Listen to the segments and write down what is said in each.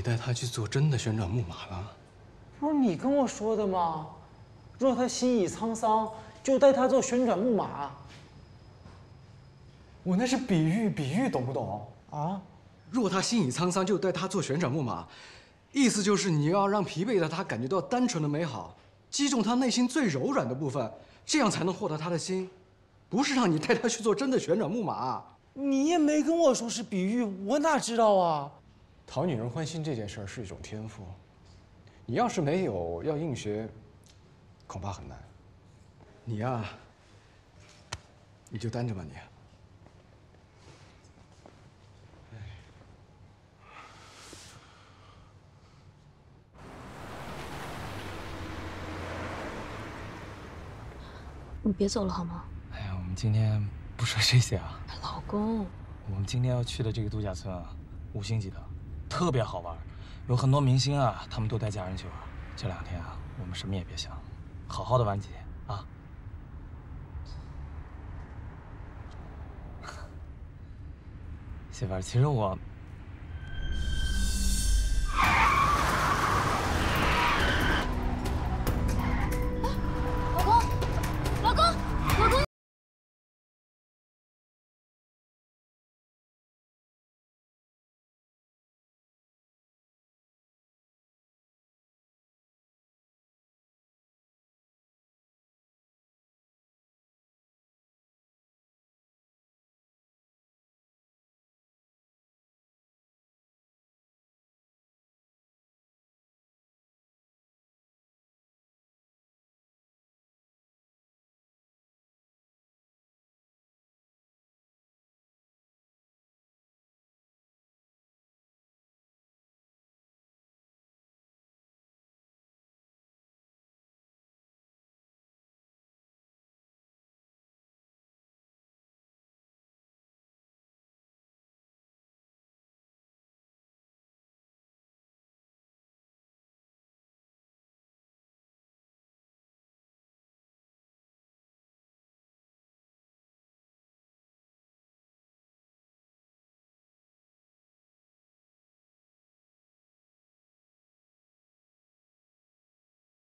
你带他去做真的旋转木马了？不是你跟我说的吗？若他心已沧桑，就带他做旋转木马。我那是比喻，比喻懂不懂？啊？若他心已沧桑，就带他做旋转木马，意思就是你要让疲惫的他感觉到单纯的美好，击中他内心最柔软的部分，这样才能获得他的心，不是让你带他去做真的旋转木马。你也没跟我说是比喻，我哪知道啊？讨女人欢心这件事是一种天赋，你要是没有，要硬学，恐怕很难。你呀，你就单着吧，你。你别走了好吗？哎呀，我们今天不说这些啊。老公，我们今天要去的这个度假村啊，五星级的，特别好玩，有很多明星啊，他们都带家人去玩。这两天啊，我们什么也别想，好好的玩几天啊。媳妇儿，其实我。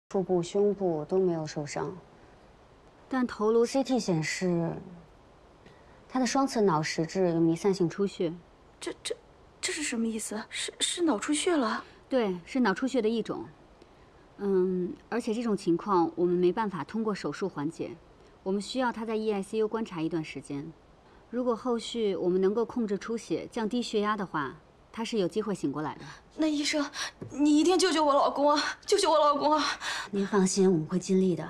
腹部、胸部都没有受伤，但头颅 CT 显示，他的双侧脑实质有弥散性出血。这、这、这是什么意思？是是脑出血了？对，是脑出血的一种。嗯，而且这种情况我们没办法通过手术缓解，我们需要他在 EICU 观察一段时间。如果后续我们能够控制出血、降低血压的话。他是有机会醒过来的。那医生，你一定救救我老公啊！救救我老公啊！您放心，我们会尽力的。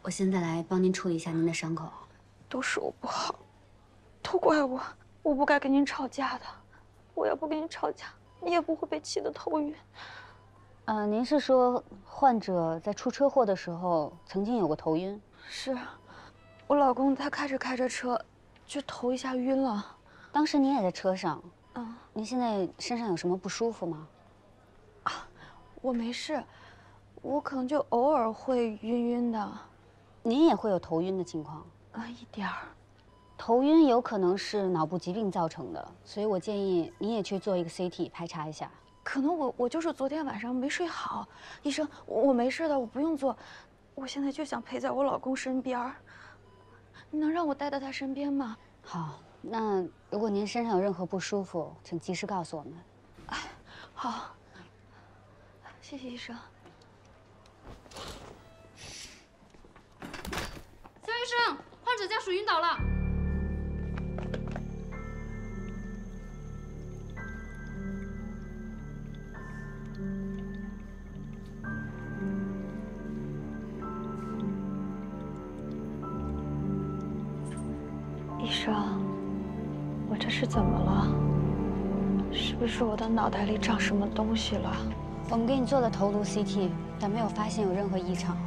我现在来帮您处理一下您的伤口。都是我不好，都怪我，我不该跟您吵架的。我要不跟你吵架，你也不会被气得头晕。呃，您是说患者在出车祸的时候曾经有过头晕？是，我老公他开着开着车，就头一下晕了。当时您也在车上。嗯，您现在身上有什么不舒服吗？啊，我没事，我可能就偶尔会晕晕的。您也会有头晕的情况？啊，一点儿。头晕有可能是脑部疾病造成的，所以我建议您也去做一个 CT 排查一下。可能我我就是昨天晚上没睡好，医生，我没事的，我不用做。我现在就想陪在我老公身边儿，你能让我待在他身边吗？好。那如果您身上有任何不舒服，请及时告诉我们。哎，好，谢谢医生。肖医生，患者家属晕倒了。不是我的脑袋里长什么东西了？我们给你做了头颅 CT，但没有发现有任何异常。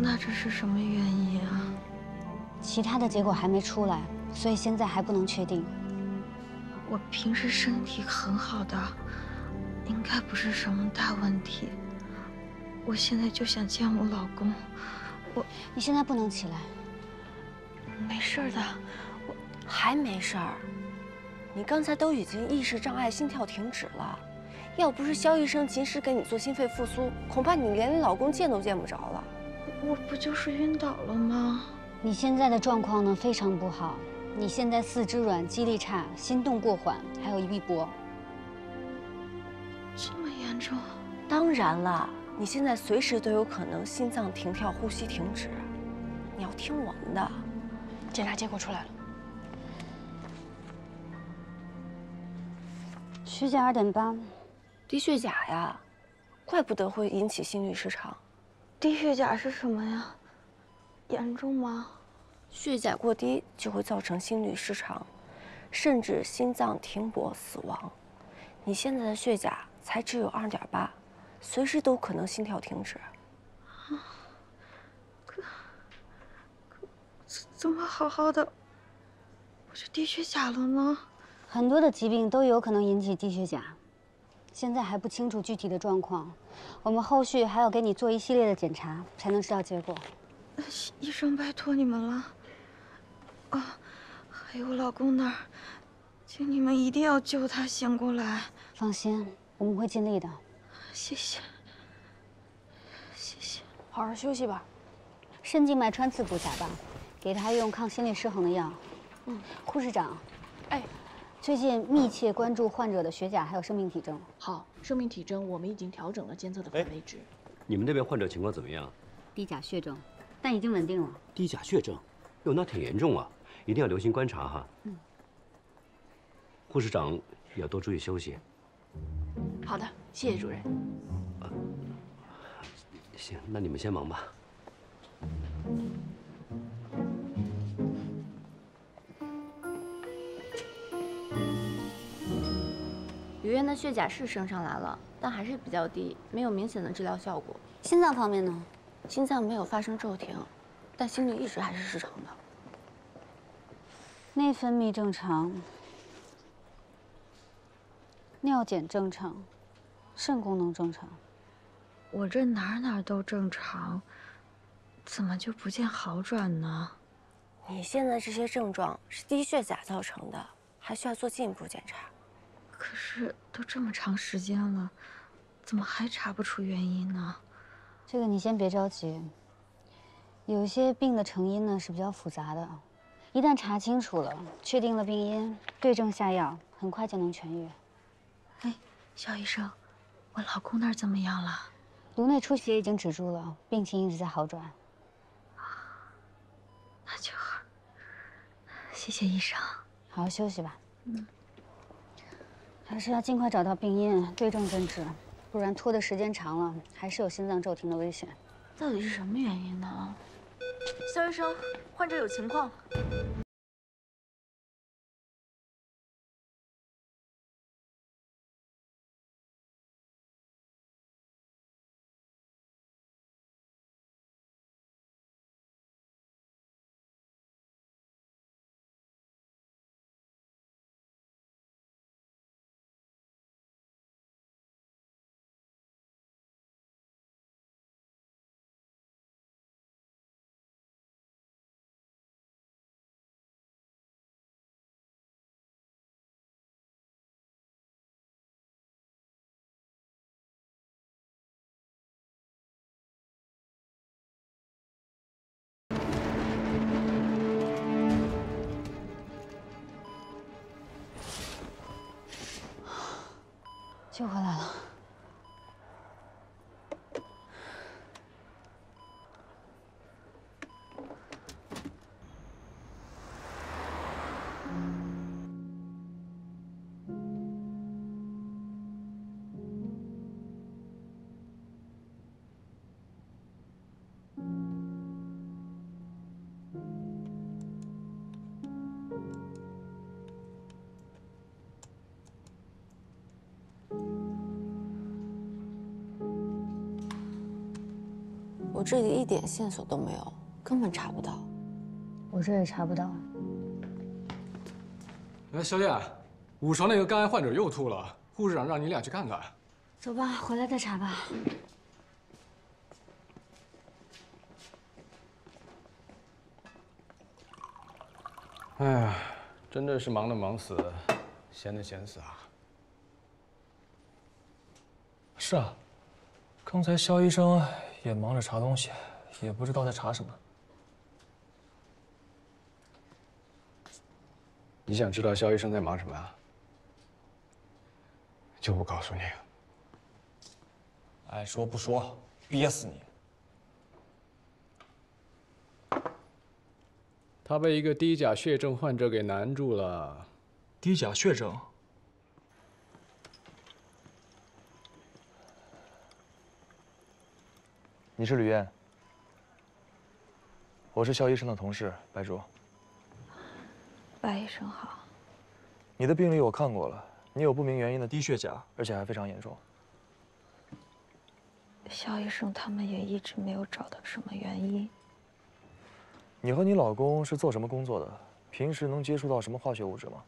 那这是什么原因啊？其他的结果还没出来，所以现在还不能确定。我平时身体很好的，应该不是什么大问题。我现在就想见我老公。我，你现在不能起来。没事的。我还没事儿，你刚才都已经意识障碍、心跳停止了，要不是肖医生及时给你做心肺复苏，恐怕你连你老公见都见不着了。我不就是晕倒了吗？你现在的状况呢非常不好，你现在四肢软、肌力差、心动过缓，还有一波。这么严重？当然了，你现在随时都有可能心脏停跳、呼吸停止，你要听我们的。检查结果出来了，血钾二点八，低血钾呀，怪不得会引起心律失常。低血钾是什么呀？严重吗？血钾过低就会造成心律失常，甚至心脏停搏死亡。你现在的血钾才只有二点八，随时都可能心跳停止。可可怎么好好的，我就低血钾了呢？很多的疾病都有可能引起低血钾，现在还不清楚具体的状况，我们后续还要给你做一系列的检查，才能知道结果。医生，拜托你们了。啊，还有我老公那儿，请你们一定要救他醒过来。放心，我们会尽力的。谢谢，谢谢。好好休息吧。肾静脉穿刺补钾吧，给他用抗心律失衡的药。嗯，护士长，哎，最近密切关注患者的血钾还有生命体征。好，生命体征我们已经调整了监测的范围值。你们那边患者情况怎么样？低钾血症，但已经稳定了。低钾血症，哟，那挺严重啊，一定要留心观察哈。嗯。护士长也要多注意休息。好的，谢谢主任。行，那你们先忙吧。于渊的血钾是升上来了，但还是比较低，没有明显的治疗效果。心脏方面呢？心脏没有发生骤停，但心率一直还是失常的。内分泌正常，尿检正常，肾功能正常。我这哪哪都正常，怎么就不见好转呢？你现在这些症状是低血钾造成的，还需要做进一步检查。可是都这么长时间了，怎么还查不出原因呢？这个你先别着急，有些病的成因呢是比较复杂的，一旦查清楚了，确定了病因，对症下药，很快就能痊愈。哎，肖医生，我老公那儿怎么样了？颅内出血已经止住了，病情一直在好转。啊那就好，谢谢医生。好好休息吧。嗯。还是要尽快找到病因，对症诊治，不然拖的时间长了，还是有心脏骤停的危险。到底是什么原因呢？肖医生，患者有情况。救回来了。这里一点线索都没有，根本查不到。我这也查不到。哎，小叶，五床那个肝癌患者又吐了，护士长让你俩去看看。走吧，回来再查吧。哎呀，真的是忙的忙死，闲的闲死啊。是啊，刚才肖医生也忙着查东西，也不知道在查什么。你想知道肖医生在忙什么啊？就不告诉你。爱说不说，憋死你！他被一个低钾血症患者给难住了。低钾血症？你是吕燕，我是肖医生的同事白竹。白医生好。你的病历我看过了，你有不明原因的低血钾，而且还非常严重。肖医生他们也一直没有找到什么原因。你和你老公是做什么工作的？平时能接触到什么化学物质吗？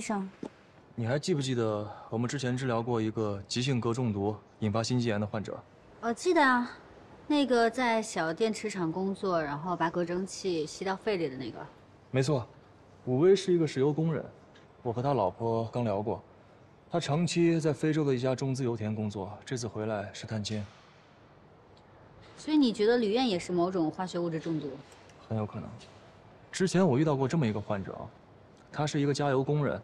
医生，你还记不记得我们之前治疗过一个急性镉中毒引发心肌炎的患者？我记得啊，那个在小电池厂工作，然后把镉蒸汽吸到肺里的那个。没错，武威是一个石油工人，我和他老婆刚聊过，他长期在非洲的一家中资油田工作，这次回来是探亲。所以你觉得吕燕也是某种化学物质中毒？很有可能。之前我遇到过这么一个患者，他是一个加油工人，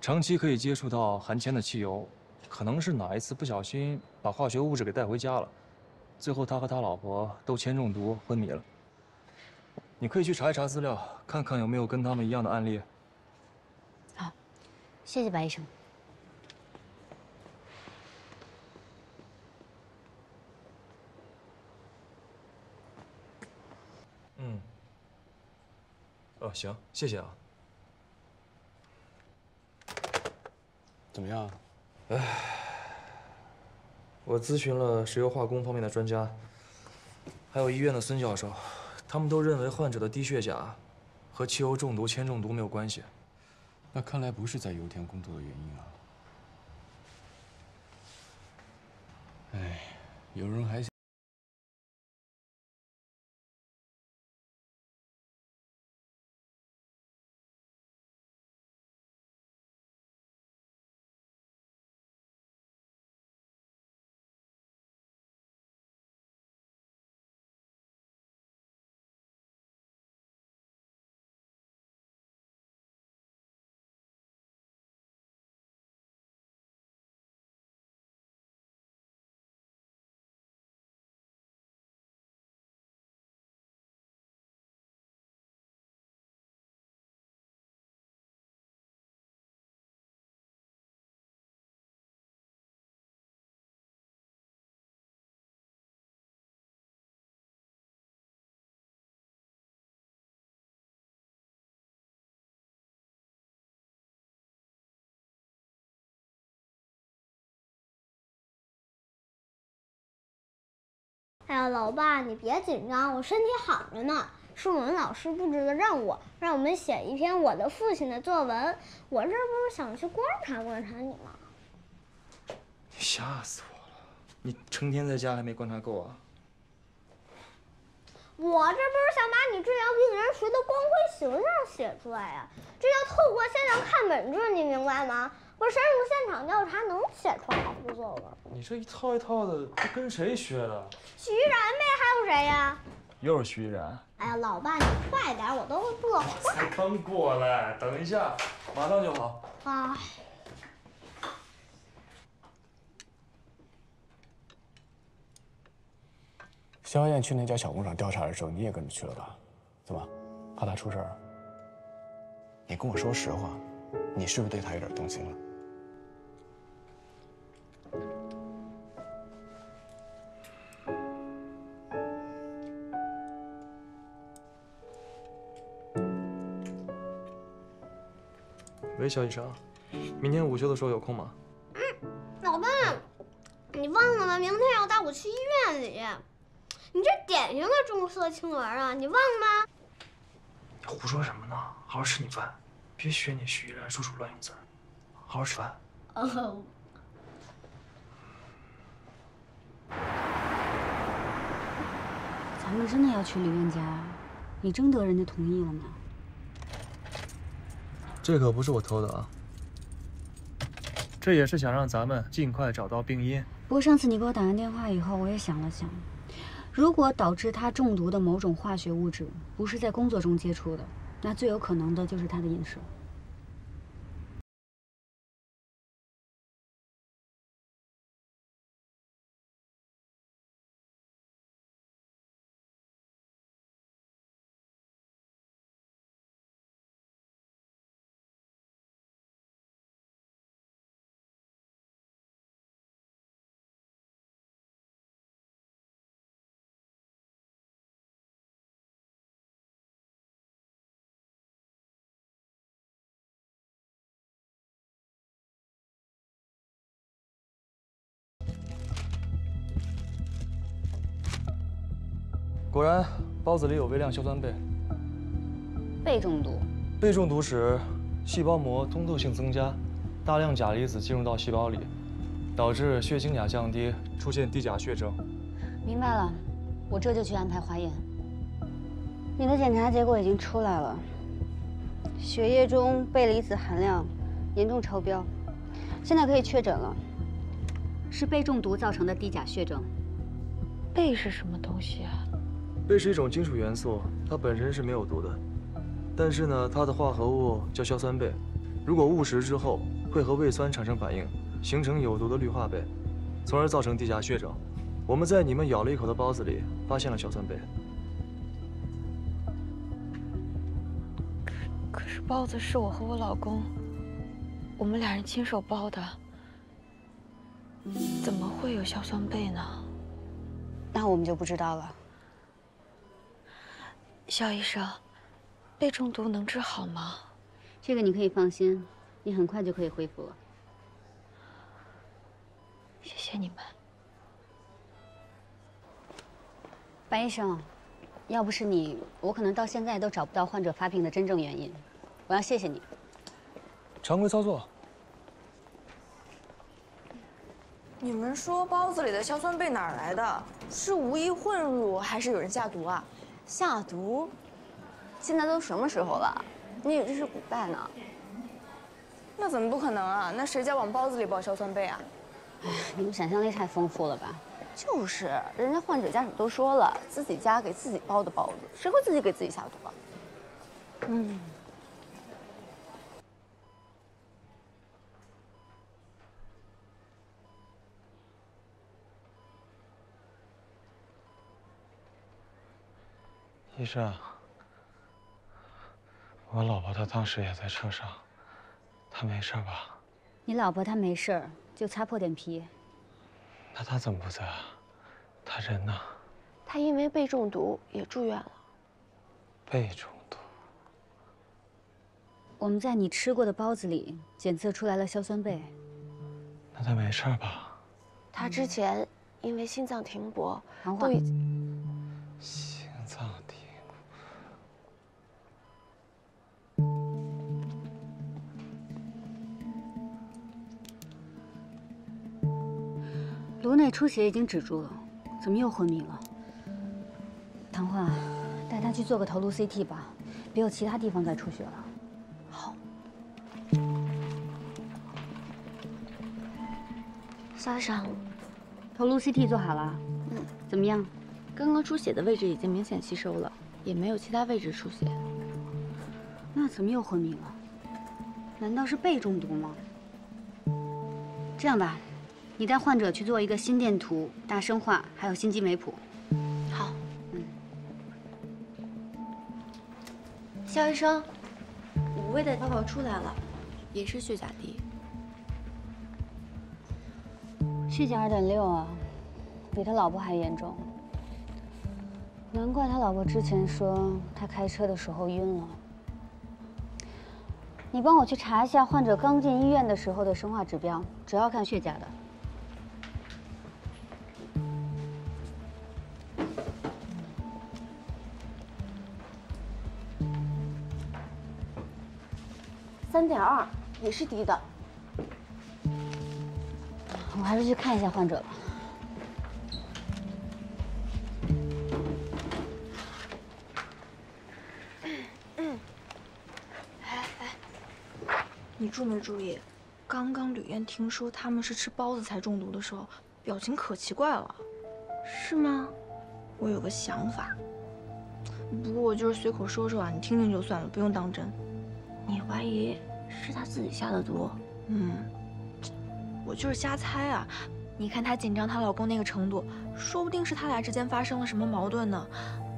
长期可以接触到含铅的汽油，可能是哪一次不小心把化学物质给带回家了，最后他和他老婆都铅中毒昏迷了。你可以去查一查资料，看看有没有跟他们一样的案例。好，谢谢白医生。嗯。哦，行，谢谢啊。怎么样？唉，我咨询了石油化工方面的专家，还有医院的孙教授，他们都认为患者的低血钾和汽油中毒、铅中毒没有关系。那看来不是在油田工作的原因啊。哎，有人还哎呀，老爸，你别紧张，我身体好着呢。是我们老师布置的任务，让我们写一篇我的父亲的作文。我这不是想去观察观察你吗？你吓死我了！你成天在家还没观察够啊？我这不是想把你治疗病人时的光辉形象写出来呀？这叫透过现象看本质，你明白吗？我深入现场调查，能写出好的作文。你这一套一套的，这跟谁学的？徐然呗，还有谁呀？又是徐然。哎呀，老爸，你快点，我都乐坏。我才刚过来，等一下，马上就好。啊。肖燕去那家小工厂调查的时候，你也跟着去了吧？怎么，怕她出事儿？你跟我说实话，你是不是对她有点动心了？喂，肖医生，明天午休的时候有空吗？嗯，老爸，你忘了吗？明天要带我去医院里。你这典型的重色轻友啊！你忘了吗？你胡说什么呢？好好吃你饭。别学你徐依然说出乱用字儿，好好吃饭。哦。咱们真的要去李院家？你征得人家同意了吗？这可不是我偷的啊，这也是想让咱们尽快找到病因。不过上次你给我打完电话以后，我也想了想，如果导致他中毒的某种化学物质不是在工作中接触的，那最有可能的就是他的饮食。果然，包子里有微量硝酸钡。钡中毒。钡中毒时，细胞膜通透性增加，大量钾离子进入到细胞里，导致血清钾降低，出现低钾血症。明白了，我这就去安排化验。你的检查结果已经出来了，血液中钡离子含量严重超标，现在可以确诊了，是钡中毒造成的低钾血症。钡是什么东西啊？钡是一种金属元素，它本身是没有毒的，但是呢，它的化合物叫硝酸钡，如果误食之后会和胃酸产生反应，形成有毒的氯化钡，从而造成地下血症。我们在你们咬了一口的包子里发现了硝酸钡。可是包子是我和我老公，我们俩人亲手包的，怎么会有硝酸钡呢？那我们就不知道了。肖医生，钡中毒能治好吗？这个你可以放心，你很快就可以恢复了。谢谢你们，白医生。要不是你，我可能到现在都找不到患者发病的真正原因。我要谢谢你。常规操作。你们说包子里的硝酸钡哪儿来的？是无意混入，还是有人下毒啊？下毒？现在都什么时候了？你以为这是古代呢？那怎么不可能啊？那谁家往包子里包硝酸钡啊？哎，你们想象力太丰富了吧？就是，人家患者家属都说了，自己家给自己包的包子，谁会自己给自己下毒啊？嗯。医生，我老婆她当时也在车上，她没事吧？你老婆她没事，就擦破点皮。那她怎么不在啊？她人呢？她因为钡中毒也住院了。钡中毒？我们在你吃过的包子里检测出来了硝酸钡。那她没事吧？她之前因为心脏停搏，都已心内出血已经止住了，怎么又昏迷了？唐画，带他去做个头颅 CT 吧，别有其他地方再出血了。好。肖医生，头颅 CT 做好了。嗯。怎么样？刚刚出血的位置已经明显吸收了，也没有其他位置出血。那怎么又昏迷了？难道是被中毒吗？这样吧。你带患者去做一个心电图、大生化，还有心肌酶谱。好。嗯。肖医生，五位的报告出来了，也是血钾低。血钾二点六啊，比他老婆还严重。难怪他老婆之前说他开车的时候晕了。你帮我去查一下患者刚进医院的时候的生化指标，主要看血钾的。三点二，也是低的。我还是去看一下患者吧。哎哎你注没注意，刚刚吕燕听说他们是吃包子才中毒的时候，表情可奇怪了。是吗？我有个想法，不过我就是随口说说啊，你听听就算了，不用当真。你怀疑是他自己下的毒？嗯，我就是瞎猜啊。你看她紧张她老公那个程度，说不定是他俩之间发生了什么矛盾呢。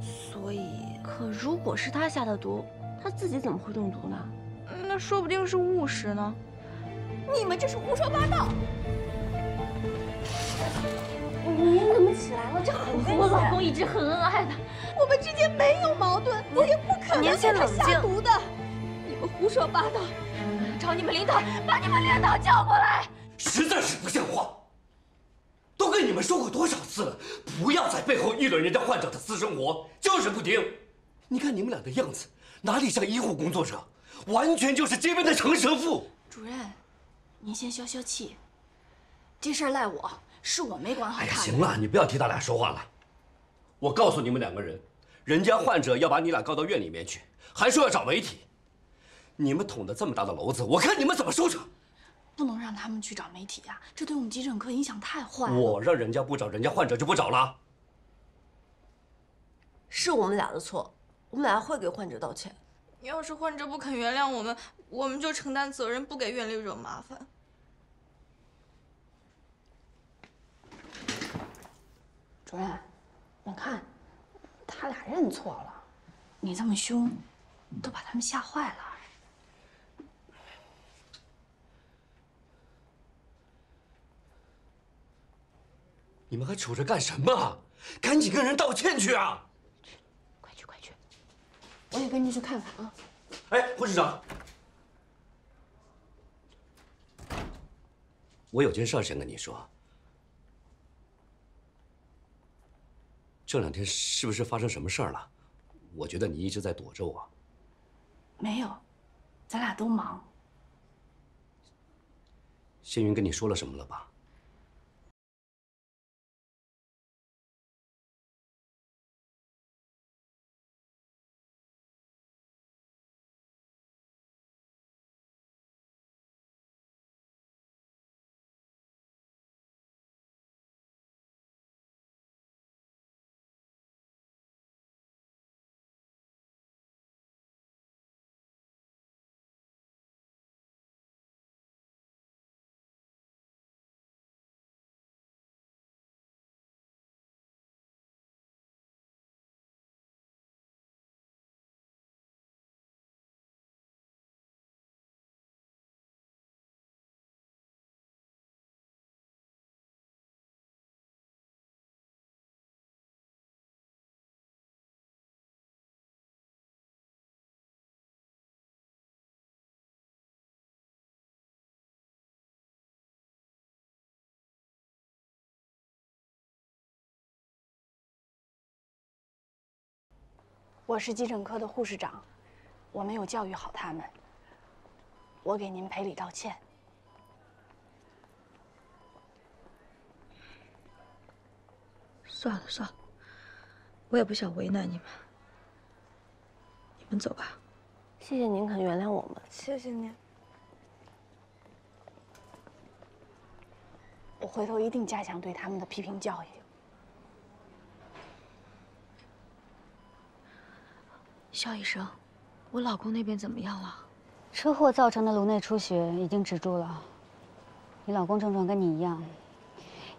所以，可如果是他下的毒，他自己怎么会中毒呢？那说不定是误食呢。你们这是胡说八道！你怎么起来了？这很危险。我老公一直很恩爱的，我们之间没有矛盾，我也不可能给他下毒的。你们胡说八道！找你们领导，把你们领导叫过来。实在是不像话！都跟你们说过多少次了，不要在背后议论人家患者的私生活，就是不听。你看你们俩的样子，哪里像医护工作者，完全就是街边的长舌妇。主任，您先消消气，这事儿赖我，是我没管好。哎呀，行了，你不要替他俩说话了。我告诉你们两个人，人家患者要把你俩告到院里面去，还说要找媒体。你们捅的这么大的娄子，我看你们怎么收场。不能让他们去找媒体呀，这对我们急诊科影响太坏了。我让人家不找，人家患者就不找了。是我们俩的错，我们俩会给患者道歉。要是患者不肯原谅我们，我们就承担责任，不给院里惹麻烦。主任，你看，他俩认错了，你这么凶，都把他们吓坏了。你们还杵着干什么？赶紧跟人道歉去啊！快去快去，我也跟着去看看啊。哎，护士长，我有件事想跟你说。这两天是不是发生什么事儿了？我觉得你一直在躲着我。没有，咱俩都忙。谢云跟你说了什么了吧？我是急诊科的护士长，我没有教育好他们，我给您赔礼道歉。算了算了，我也不想为难你们，你们走吧。谢谢您肯原谅我们。谢谢您。我回头一定加强对他们的批评教育。肖医生，我老公那边怎么样了？车祸造成的颅内出血已经止住了。你老公症状跟你一样，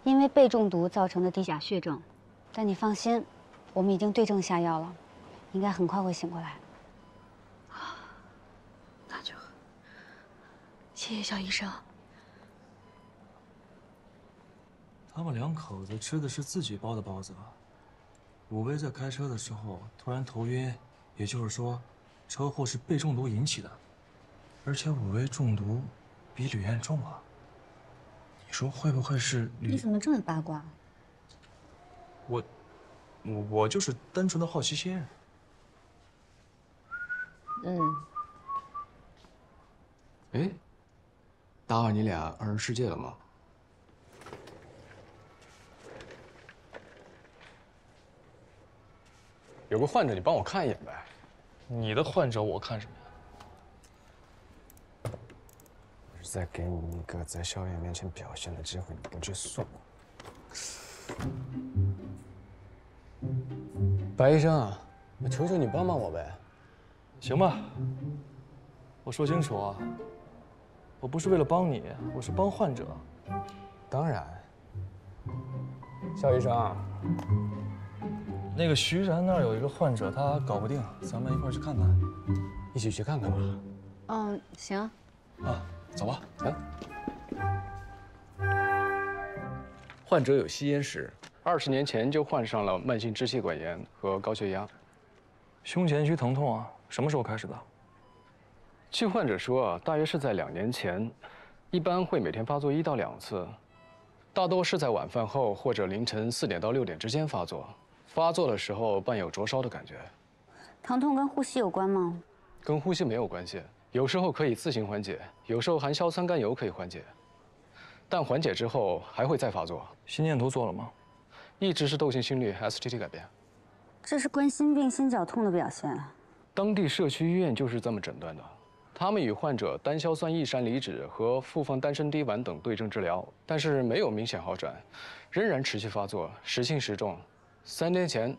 因为被中毒造成的低钾血症，但你放心，我们已经对症下药了，应该很快会醒过来。那就好。谢谢肖医生。他们两口子吃的是自己包的包子吧？武威在开车的时候突然头晕。也就是说，车祸是被中毒引起的，而且武威中毒比吕燕重啊。你说会不会是？你怎么这么八卦？我，我我就是单纯的好奇心。嗯。哎，打扰你俩二人世界了吗？有个患者，你帮我看一眼呗。你的患者我看什么呀？我是在给你一个在肖炎面前表现的机会，你不去送。白医生求求你帮帮我呗。行吧，我说清楚啊，我不是为了帮你，我是帮患者。当然，肖医生啊，那个徐然那儿有一个患者，他搞不定，咱们一块儿去看看，一起去看看吧。嗯，行。啊，走吧。来。患者有吸烟史，二十年前就患上了慢性支气管炎和高血压。胸前区疼痛啊，什么时候开始的？据患者说啊，大约是在两年前，一般会每天发作一到两次，大多是在晚饭后或者凌晨四点到六点之间发作。发作的时候伴有灼烧的感觉。疼痛跟呼吸有关吗？跟呼吸没有关系，有时候可以自行缓解，有时候含硝酸甘油可以缓解，但缓解之后还会再发作。心电图做了吗？一直是窦性心律 STT 改变。这是冠心病心绞痛的表现。当地社区医院就是这么诊断的。他们与患者单硝酸异山梨酯和复方丹参滴丸等对症治疗，但是没有明显好转，仍然持续发作，时轻时重。三天前，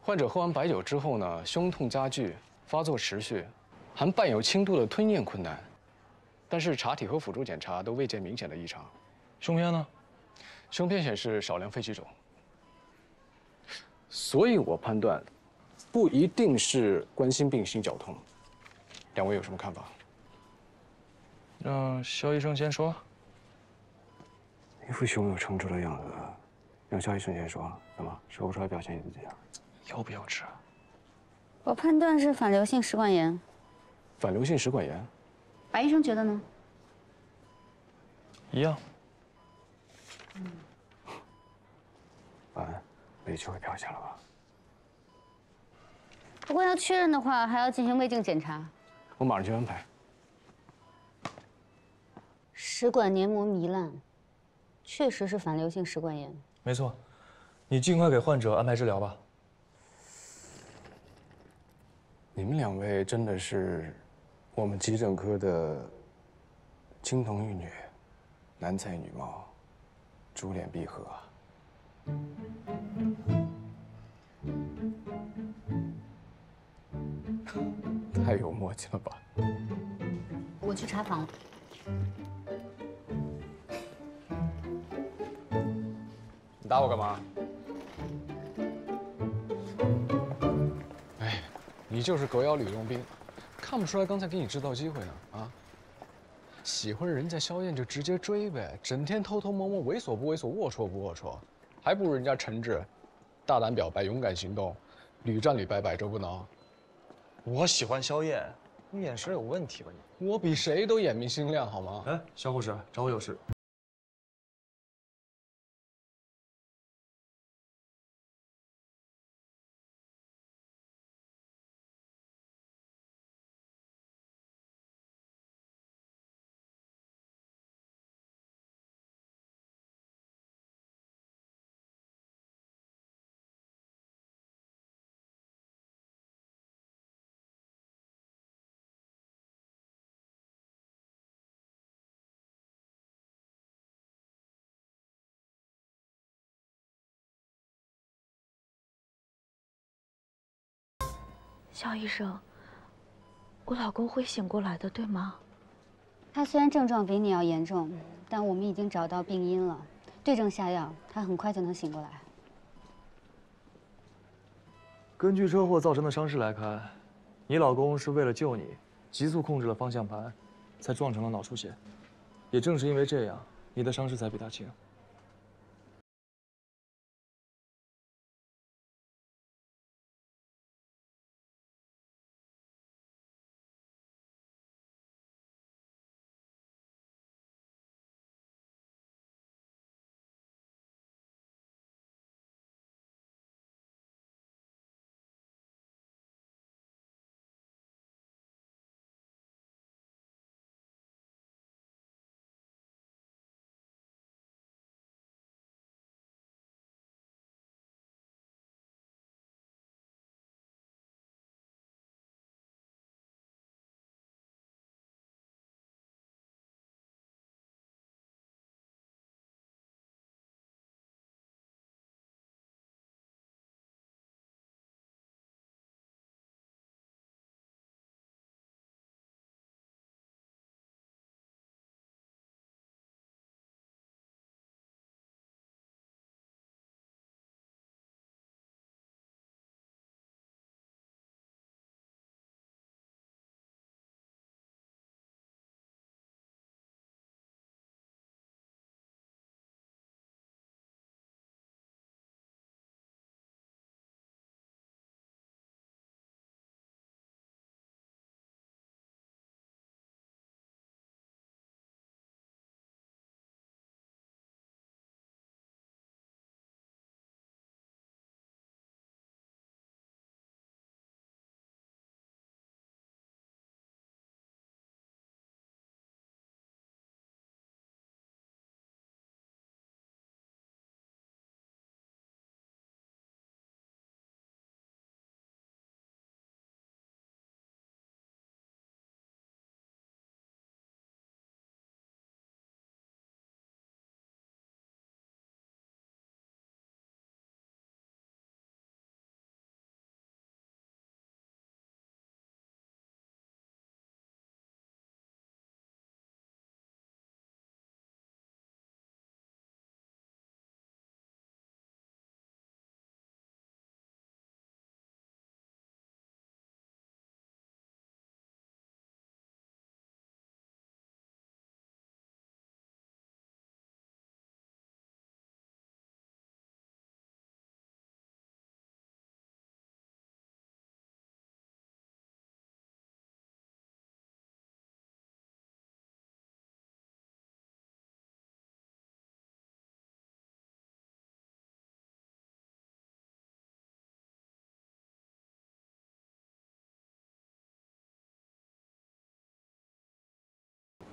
患者喝完白酒之后呢，胸痛加剧，发作持续，还伴有轻度的吞咽困难，但是查体和辅助检查都未见明显的异常。胸片呢？胸片显示少量肺气肿。所以我判断，不一定是冠心病心绞痛。两位有什么看法？让肖医生先说。一副胸有成竹的样子，让肖医生先说，怎么说不出来表现你自己啊？要不要吃？我判断是反流性食管炎。反流性食管炎？白医生觉得呢？一样。嗯。晚安，没机会表现了吧？不过要确认的话，还要进行胃镜检查。我马上去安排。食管黏膜糜烂，确实是反流性食管炎。没错，你尽快给患者安排治疗吧。你们两位真的是我们急诊科的金童玉女，男才女貌，珠联璧合啊！太有默契了吧！我去查房你打我干嘛？哎，你就是狗咬吕洞宾，看不出来刚才给你制造机会呢啊！喜欢人家萧燕就直接追呗，整天偷偷摸摸，猥琐不猥琐，龌龊不龌龊，还不如人家陈志，大胆表白，勇敢行动，屡战屡败，百折不挠。我喜欢萧燕，你眼神有问题吧你？我比谁都眼明心亮，好吗？哎，小护士，找我有事。肖医生，我老公会醒过来的，对吗？他虽然症状比你要严重，但我们已经找到病因了，对症下药，他很快就能醒过来。根据车祸造成的伤势来看，你老公是为了救你，急速控制了方向盘，才撞成了脑出血。也正是因为这样，你的伤势才比他轻。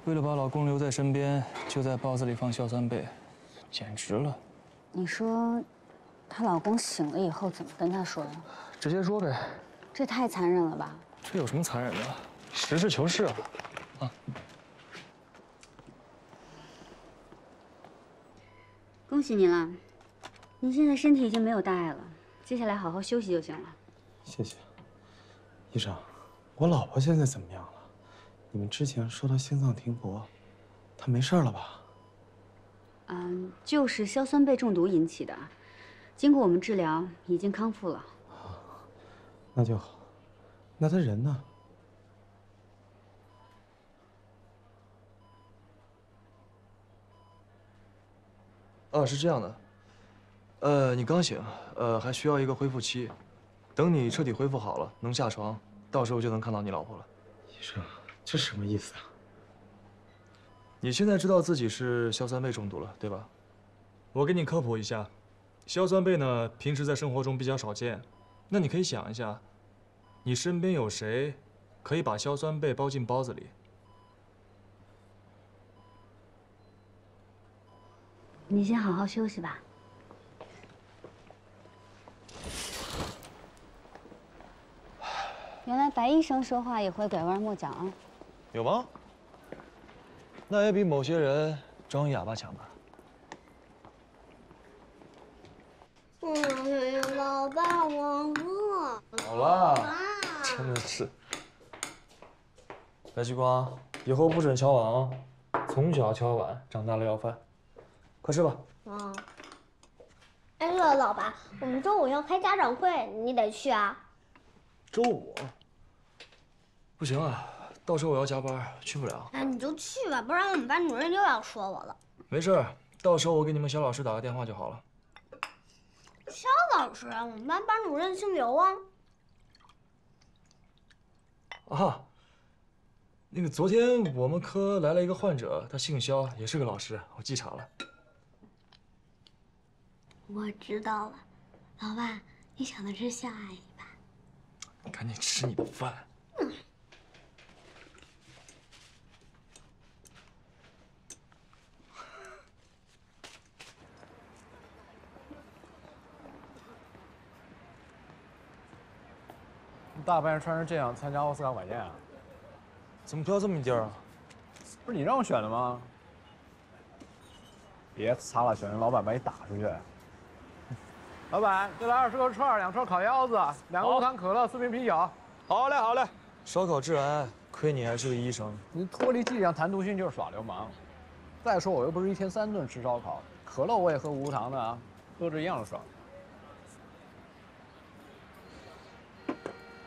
为了把老公留在身边，就在包子里放硝酸钡，简直了。你说，她老公醒了以后怎么跟她说的？直接说呗。这太残忍了吧？这有什么残忍的？实事求是啊！啊。恭喜您了，您现在身体已经没有大碍了，接下来好好休息就行了。谢谢，医生，我老婆现在怎么样了？你们之前说他心脏停搏，他没事了吧？嗯，就是硝酸钡中毒引起的，经过我们治疗，已经康复了。那就好。那他人呢？哦，是这样的，呃，你刚醒，呃，还需要一个恢复期，等你彻底恢复好了，能下床，到时候就能看到你老婆了。医生，这什么意思啊？你现在知道自己是硝酸钡中毒了，对吧？我给你科普一下，硝酸钡呢，平时在生活中比较少见，那你可以想一下，你身边有谁可以把硝酸钡包进包子里？你先好好休息吧。原来白医生说话也会拐弯抹角啊。有吗？那也比某些人装哑巴强吧。嗯，老爸，我饿。好了，真的是。白旭光，以后不准敲碗哦，从小敲碗，长大了要饭。快吃吧。嗯。哎，对了，老爸，我们周五要开家长会，你得去啊。周五？不行啊，到时候我要加班，去不了。哎，你就去吧，不然我们班主任又要说我了。没事，到时候我给你们肖老师打个电话就好了。肖老师啊，我们班班主任姓刘啊。啊，那个昨天我们科来了一个患者，他姓肖，也是个老师，我记查了。我知道了，老爸，你想的是肖阿姨吧？赶紧吃你的饭。嗯。大半夜穿成这样参加奥斯卡晚宴啊？怎么挑这么一件啊？不是你让我选的吗？别擦了，小心老板把你打出去。老板，再来二十个串，两串烤腰子，两个无糖可乐，四瓶啤酒。好嘞，好嘞。烧烤致癌，亏你还是个医生。你脱离剂量谈毒性就是耍流氓。再说我又不是一天三顿吃烧烤，可乐我也喝无糖的啊，喝着一样爽。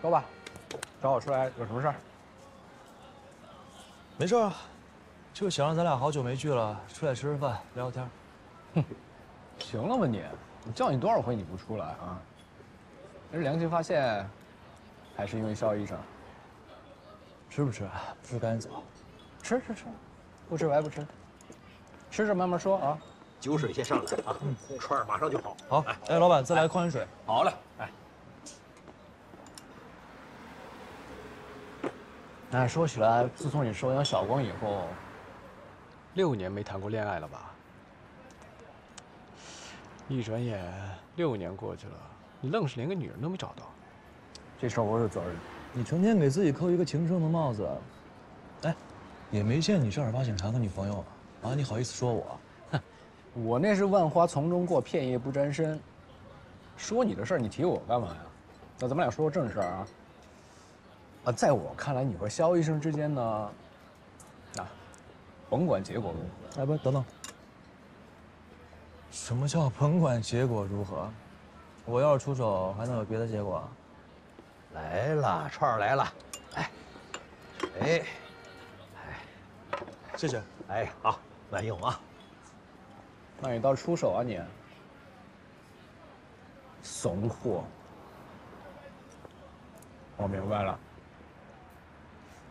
说吧，找我出来有什么事儿？没事啊，就想让咱俩好久没聚了，出来吃吃饭，聊聊天。哼，行了吧你？我叫你多少回你不出来啊？是良心发现，还是因为肖医生？吃不吃？不吃赶紧走。吃吃吃，不吃白不吃。吃着慢慢说啊。酒水先上来啊，嗯串儿马上就好。好，哎，老板再来矿泉水。好嘞，哎。哎，说起来，自从你收养小光以后，六年没谈过恋爱了吧？一转眼六年过去了，你愣是连个女人都没找到。这事儿我有责任。你成天给自己扣一个情圣的帽子，哎，也没见你正儿八经谈个女朋友啊？你好意思说我？哼，我那是万花丛中过，片叶不沾身。说你的事儿，你提我干嘛呀？那咱们俩说说正事儿啊。啊，在我看来，你和肖医生之间呢，啊，甭管结果如何，哎，不，等等。什么叫甭管结果如何？我要是出手，还能有别的结果？来了，串儿来了，来，哎，哎，谢谢。哎，好，慢用啊。那你倒出手啊你！怂货！我明白了。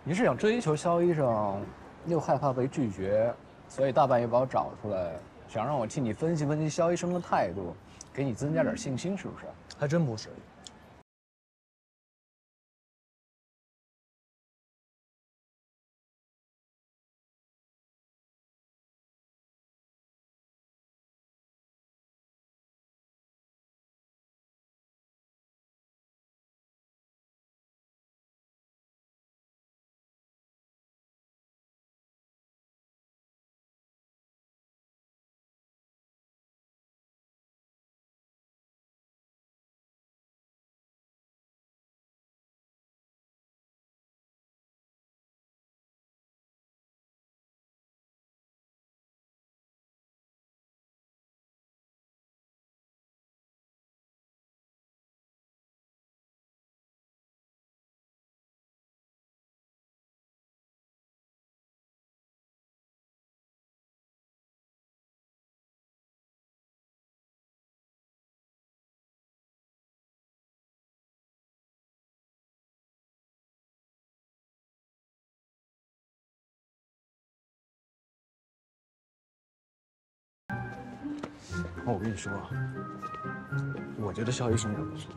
你是想追求肖医生，又害怕被拒绝，所以大半夜把我找出来，想让我替你分析分析肖医生的态度，给你增加点信心，是不是？还真不是。那我跟你说啊，我觉得肖医生也不错。